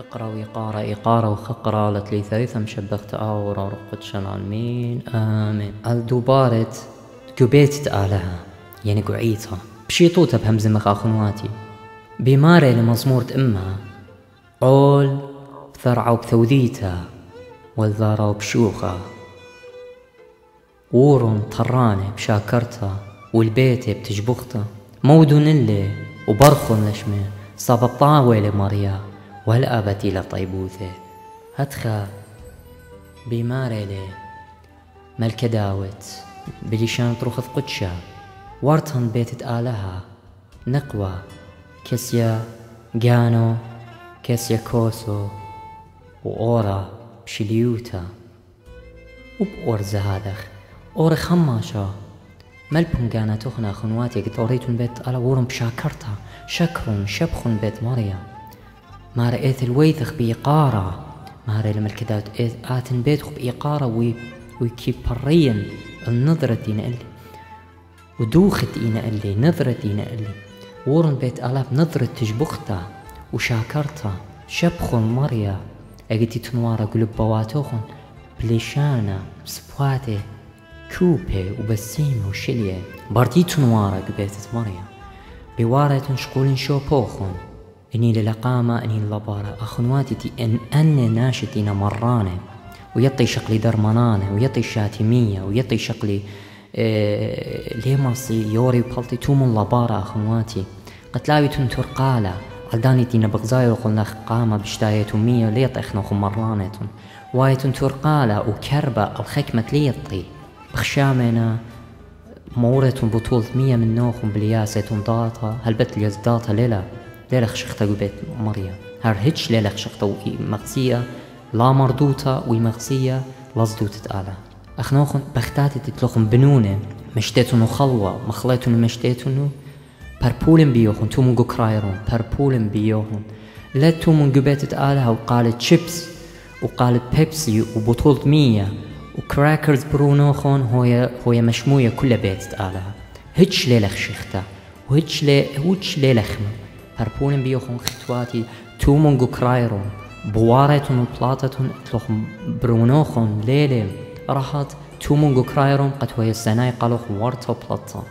اقرأ ويقارا إقارة وخقرة لتلي ثريثة شبخت آورا رقد شنان مين؟ آمين. الدوبارت قبيت تآلها يعني قعيتها. بشيطوتها بهمز مخ أخنواتي بماري لمزمورة إمها قول بثرعة وبثوديتها والذارة وبشوخة وورن طرانة بشاكرتها والبيت بتجبخته مودون اللي وبرخن لشمه صاب الطاولة مريا والأبتي لطيبوثة هتخا بمارلي ملك داوت بليشان تروخذ قدشا ورتن بيت آلها. نقوى. كسيا جانو. كسيا كوسو. وأورا بشليوتا. وبأورز هذاخ أورا خماشا. ملبن جانا تخنا خنواتي قد بيت على ورم بشاكرتا. شكر شبخن بيت مريم ما رأيت الويثخ بإقارة ما رأي لما الكدات آتن بيتخ بإقارة وي ويكي بريا النظرة دينا اللي ودوخت دينا اللي نظرة دينا اللي ورن بيت آلاف نظرة تجبختا وشاكرتا. شبخن مريا أجتي تنوارا قلوب بواتوخن بليشانا بسبواتي كوبي وبسيمة وشلية. بارتي تنوارا قبيتت مريا بوارة شقول شو إني للقامة إني للبارة أخنواتي تي إن أن ناشتين مرانة ويطي شقلي درمانانة ويطي شاتمية ويطي شقلي إيه ليمصي يوري بلطي توم لبارة أخنواتي قتلاوي تنتر قالة عداني تينا بغزاي وقلنا قامة بشتاية مية ليط مرانة. واي تنتر قالة وكربة الخكمة ليطي. بخشامنا مورة بطولة مية من نوخ بلياسة داتا هلبت ليز داتا ليلة خشختا بيت مريم هر هيتش ليلة خشختا مغسية لا مردوتا ومغسية لصدوتة آلا أخنوخن بختاتي تتلوخن بنونة مشتيتونو خلوة مخليتونو مشتيتونو باربولن بيوخن تومون جو كرايرون باربولن بيوخن لا تومون قبيتت آلها وقالت شيبس وقالت بيبسي وبطولة مية وكراكرز برونوخون هويا هويا مشموية كل بيت آلها هيتش ليلة خشختا وهيتش لي هوتش ليلة خمه هربون بيوخون ختواتي تومون جو كرايرون بوارتون وبلاطتون تلوخ برونوخون ليلة راحت تومون جو كرايرون هو السناي قالوخ ورطة بلاطة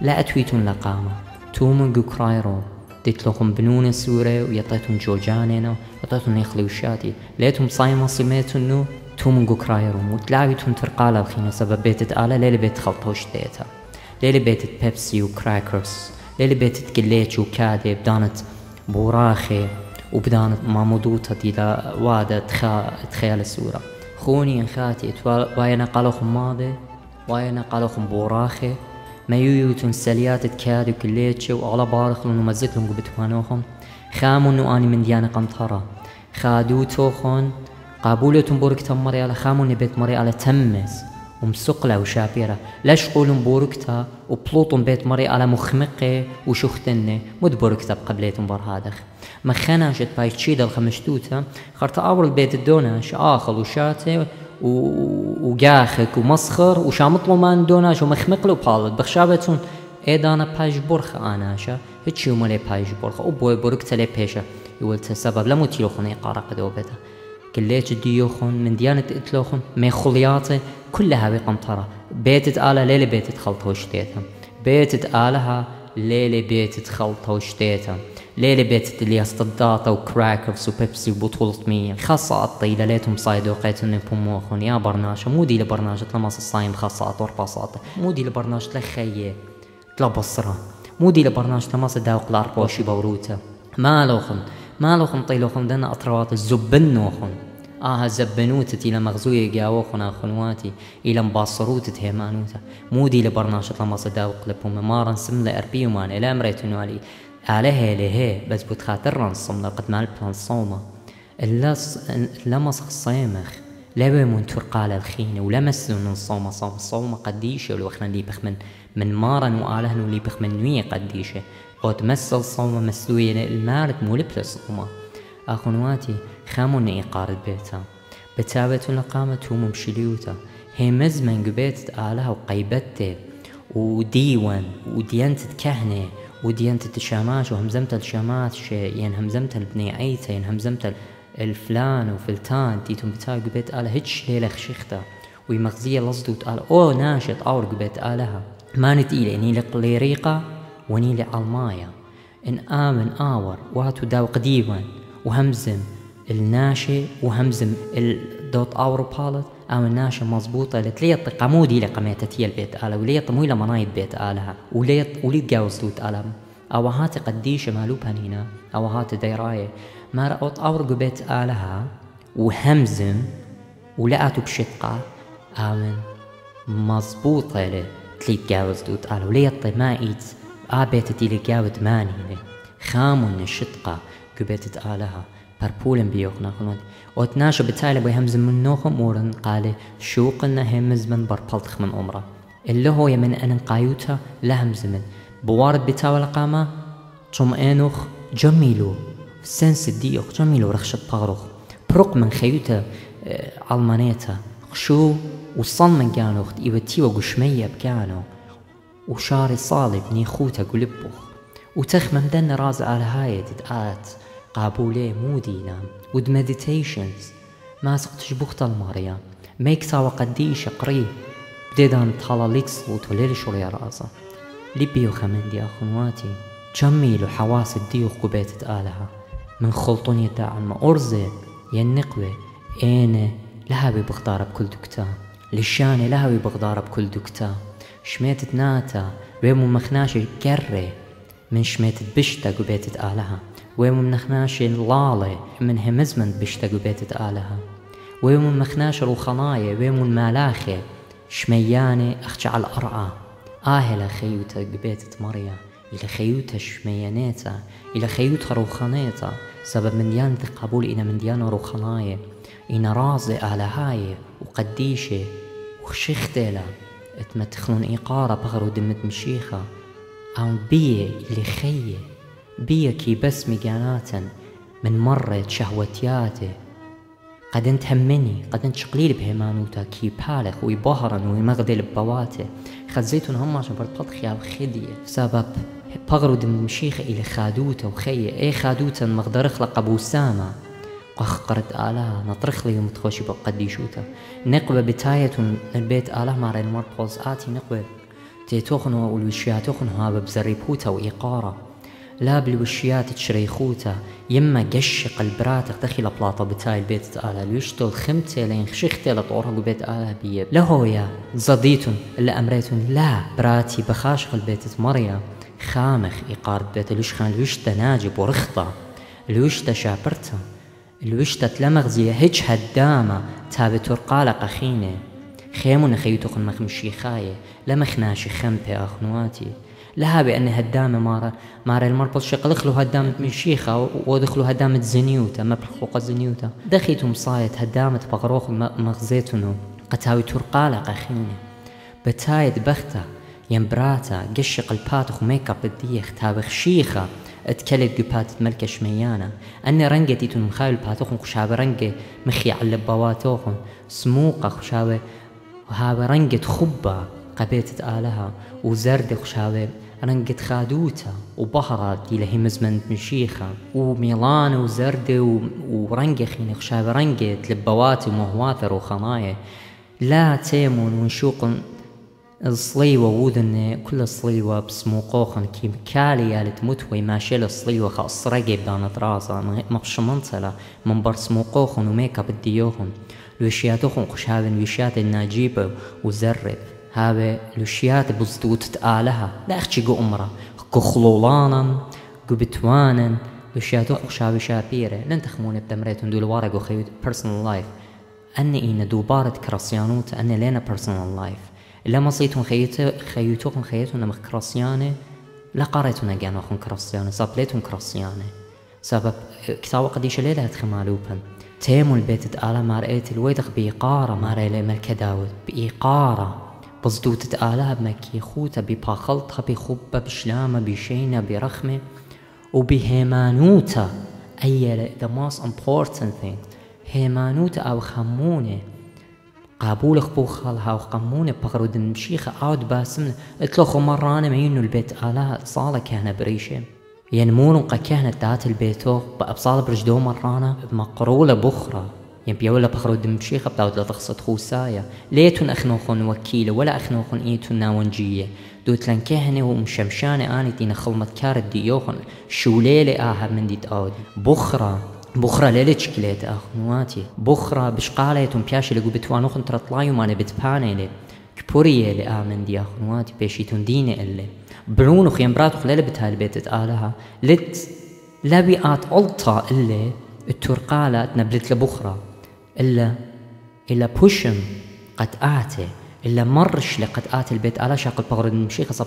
لا أتويتون لقامة تومون جو كرايرون ديتلوخم بنون سورة ويطيتون جوجانينا يطيتون يخلي وشاتي ليتهم صايمة صيميتون تومون جو كرايرون وتلاويتون ترقالة بخينا سبب بيتت آلة ليلة بيت خلطوش ديتا ليلة بيتت بيبسي وكراكرز للي بيت تقليتش وكادي بدانت بوراخي وبدانت مامودوتا ديلا وادا تخا تخيل السورة خوني انخاتي واينا قالوخم ماضي واينا قالوخم بوراخي ما يويوتون سليات تكادي وكليتش وعلى بارخلون ومزكلهم قبتوانوخم خامون واني من ديانا قمطرة خادو توخون قابولتون بورك تمري على خامون بيت مري على تمس ومسقلة وشابيرة لاش قولن بوركتا وبلوطن بيت مري على مخمقة وشختنة مد بوركتا بقبليتن بر هادخ. مخنا شت باي تشيدا الخمشتوتا خرط أول بيت الدوناش آخل وشاتي وجاخك ومسخر وشامطلو مان دوناش ومخمقلو بالد بخشابتون ايدانا بايش برخة آناشا. هتشيو مالي بايش برخة وبوي بوركتا لي بيشا يولت سبب. لمو تيلو خوني قارا قدوبتا كليت ديوخن من ديانة اتلوخن مي خلياتي كلها بقنطرة بيتت آلة ليلة بيتت خلطة وشتيتها بيتت آلها ليلة بيتت خلطة وشتيتها ليلة بيتت اللي استضاطة وكراكرز وبيبسي وبطولة مية. خاصة الطيلة ليتهم صايدو قيتن بموخن يا برناشة مو دي لبرناشة لماس الصايم خاصة ورباصات مو دي لبرناشة لخيه تلبصرة. مو دي لبرناشة لماس داوق الأربوشي بوروتا. مالوخن مالوخن طيلوخن دنا أطروات الزبنوخن آها زبنوتت إلى مغزوية جاوخنا خنواتي إلى مباصروتت هيمانوتا مودي لبرناشة لما صداوق لبهم مارا سملة أربي ومان إلى أمريتون والي عليه لهي بس بتخاطر نصم قد مال بلان صومة لمس الصيمخ لبي من ترقال الخينة ولمس من صومة صوم صومة قديشة ولوخنا اللي بخ من مارا وآلهن اللي بخ من نوية قديشة قد مسل مسلوية المارد مو لبلس صومة أخواتي خامون إيقار بيتا. بتابت لقامة ممشليوتا هي مزمن قبيت آلها وقيبته وديوان وديانت كهنة ودينت التشاماش وهمزمت الشامات شي ين همزمت البني عيتا ين همزمت الفلان وفلتان. تيتم بتاع قبيت آله هيتش ليلة خشيختا. ويمغزية لصدو تقال أو ناشط أور قبيت آلها. ما نتيلة اني لقليريقة. وني لعلمايا إن آمن آور واتو داو قديما. وهمزم الناشي وهمزم الدوت آور بالت. أو الناشي مضبوطة لتليط قمودي لقميتتي البيت آلها وليط مو منايد بيت آلها وليط وليت جاوز دوت آلها أو هات قديش مالو بنينا أو هات ديراية. ما رأوت آور قبيت آلها وهمزم ولقاتو بشتقة آمن مضبوطة له تليجاوز دوت آلها وليط ما إيت. آبيت تليجاود ماني خامون الشتقة قبيت آلها بربولن بيوخنا خلون وتناشو بتايلة بي همز من نوخم ورن قالي شوقنا همز من بربلتخ من أمره اللي هو يمن أن قايوتا لهمز من بوارد بتاوى لقامة تم انوخ جميلو سنس الديوخ جميلو رخش طاروخ بروق من خيوتا علمانيتا خشو وصن من كانوخ إيوتيوا قشمية بكانو وشاري صالب نيخوتا قلبوخ وتخمم دن راز على هاي تتآت قابولي مودينا ود مديتيشنز ماسق تشبوخت الماريا. ميك ساوى قديش قريب. بديدان تخالا ليك صوت وليل شوري راسا لبيو خمندي أخواتي جميل حواس الديوخ قبيت آلها من خلطون يدع ما أرزي ينقوي إينه لهوي بغدار بكل دكتا لشاني لهوي بغدار بكل دكتا شميتت ناتا ويمو مخناشي كري من شميتت بشتا قبيتت آلها ويمو مخناشي لالي من همزمن بشتا قبيتت آلها ويمو مخناشي روخناية ويمو المالاخي شمياني أخجع على الأرعى. آهلا خيوتا قبيتت مريا إلى خيوتا شميانيتا إلى خيوتا روخانيتا. سبب من ديانة قبول إنا من ديانة روخناية إنا رازي على هاي وقديشة وخشختلا اتمتخلون إيقارة بغرو دمت مشيخة. أو بية اللي خية بية كي بس مجاناتا من مرة شهوتياته قد انت همني قد انت شقليل بهيمانوتا كي بالخ ويبهرن ويمغدل بواته خزيتون هم عشان برطلط خياب خدية بغرد من مشيخة إلى خادوتا وخية. إيه خادوتا مغدرخ لقبو ساما. قخقرت آلها نطرخ لي متخوشي بقديشوتا نقبة بتاية البيت آله ماري المربوز آتي نقبة تيتوخن والوشياتوخن هذا بزريبوتا وإيقارة لا بالوشيات تشريخوتا يما قش قلبرات دخل بلاطة بتاي البيت آله ليشتو خمتي لين خشختي لطورها بيت آله بيه لهو يا زديتون اللي أمريتون لا براتي بخاشق البيت مريا. خامخ إيقار بيت الوشخان الوشتا ناجب ورخطة. الوشتا شابرتا الوشتا تلمغزي هج هدامة تابي ترقالة قخينة. خيمون خيوتو خن مخمشي خاية لمخناشي خمبي أخنواتي. لها بأن هدامة مارا مارا المربط شقلخلو هدامة مشيخة ودخلو هدامة زنيوتا مبلخوق زنيوتا. دخيتم صايت هدامة بغروخ مغزيتونو قتاوي ترقالة قخينة. بتايد بخته ينبراتا قش قلباتخ ميك أب الديخ تابخ شيخة. اتكلب قبات ملكة شميانة أني رنجة تيتون مخايل باتوخن خشابة رنجة مخي على بواتوخن. سموقة خشابة وهابة رنجة خبة قبيت آلها. وزرد خشابة رنجة خادوتا وبهرة دي لهي مزمن مشيخة. وميلان وزردة ورنجة خيني خشابة رنجة تلبوات ومهواثر وخناية لا تيمون ونشوق الصليوة وودن كل الصليوة بسموقوخن كي كالي يالت متوي ما شيل الصليوة خاص رقي بدانت راسا مقش منصلة. من بر سموقوخن وميكا بديوخن. لوشياتوخن قشابن ويشات الناجيبة وزرب. هذا لوشيات بزدوت تآلها. لا أختي قو أمرا كخلولانا قبتوانا لوشياتوخن قشابي شابيرة. لن تخمون بدمريتون دول ورق وخيوت personal life. أني إنا دوبارة كراسيانوت. أني لينا personal life. لما صيتون خيت خيوتوكم خيتون مخ كراسيانة لا قريتون أجان وخن كراسيانة صابليتون كراسيانة. سبب كتاب قديش ليلة هتخمالوبن تيمو البيت تآلا مارئت الويدخ بإيقارة ماري ملكة داود. بإيقارة. بصدوت تآلا بمكي خوتا بباخلطها بخبة بشلامة بشينة برخمة. وبهيمانوتا. أي the most important thing. هيمانوتا أو خمونة. قابول خبو خالها وقمونة بغرود مشيخة عود باسم اتلوخو مرة أنا مينو البيت آلا صالة كهنة بريشة ينمون قا كهنة دات البيتو بأبصال برجدو مرانا بمقرولة بخرى ين بيولا بخرود مشيخة بتاود لتخصت خوسايا ليتون أخنوخون وكيلة ولا أخنوخون إيتون ناونجية دوت لن كهنة ومشمشانة آني تينا خلمت كارت ديوخن شوليلة آها من ديت آودي بخرى بخرى أخنواتي بخرى بشقاليتون بياشي لقو بتوانوخن ترطلايو مانا بتباني لي كبورية اللي آمن دي أخنواتي بيشيتون ديني اللي برونو خيام براتو خلال بتهالبيت تآلها لت لبيات ألطا اللي الترقالة تنبلت لبخرى إلا إلا بوشم قد آتي إلا مرش لقد آتي البيت آلا شاقل بغرد مشيخة صب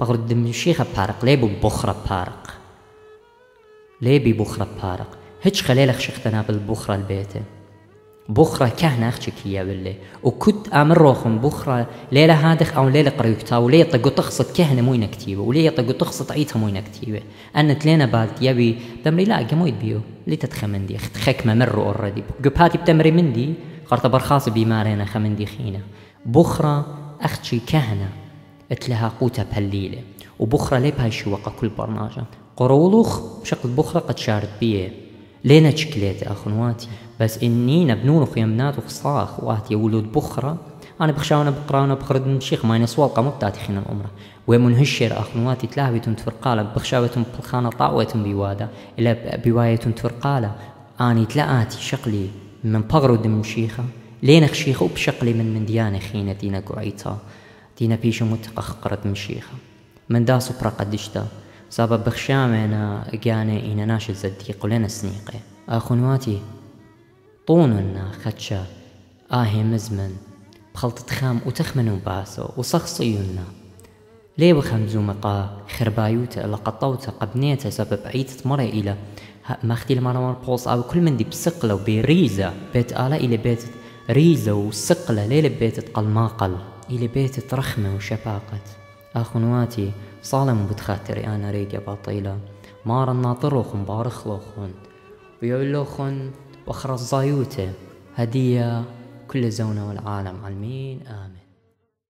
بغرد مشيخة بارق ليه ببخرة بارق ليه ببخرة بارق هيش خليلك شختنا بالبخرة البيت بخرة كهنة أختك يا بالله وكنت أمر روخم بخرة ليلة هادخ أو ليلة قريبتا وليه طقو تخصت كهنة موين كتيبة وليه طقو تخصت عيتها موين كتيبة أنا تلينا بالت يبي بمري لا قمويد بيو لي تتخمندي خك ممر أوريدي قبهاتي بتمري مندي قرطة برخاص بيمارينا خمندي خينا بخرة أختي كهنة اتلها قوتها بهالليلة وبخرة ليه بهاي شوقة كل برناجة. قرولوخ بشكل بخرة قد شارت بيه لينا شكليت أخواتي بس إني نبنون في يمنات وخصاخ واتي ولود بخرة. أنا بخشاونا بقراونا بخرد من شيخ ما ينسوال قامت تاتي خينا الأمرة. ومنهشر أخواتي تلاهبي تفرقالة. بخشاوة بالخانة طاوة بيوادا. إلى بواية تفرقالة. أني تلأتي شقلي من بغرد من شيخة. لين خشيخة وبشقلي من من ديانة خينا دينا قعيتا دينا بيشو متقخ قرد من شيخة. من داسو برا قدشتا سبب بخشامنا جاني إنا ناشد زديق ولنا سنيقي أخواتي طوننا خدشا آهي مزمن بخلطة خام وتخمن وباسو وصخصيونا ليه بخمزو مقا خربايوتا لقطوتا قبنيتا سبب عيتة مرة إلى مختي المرة مر بوص أو كل من دي بسقلة وبريزة بيت آلا إلى بيت ريزة وسقلة ليلة بيت قلماقل إلى بيت رخمة وشباقة أخواتي صالم بتخاطري أنا ريقة بطيلة مار الناطروخن بارخلوخن. ويقولوخن وخرز زايوته. هدية كل زونة والعالم علمين آمين.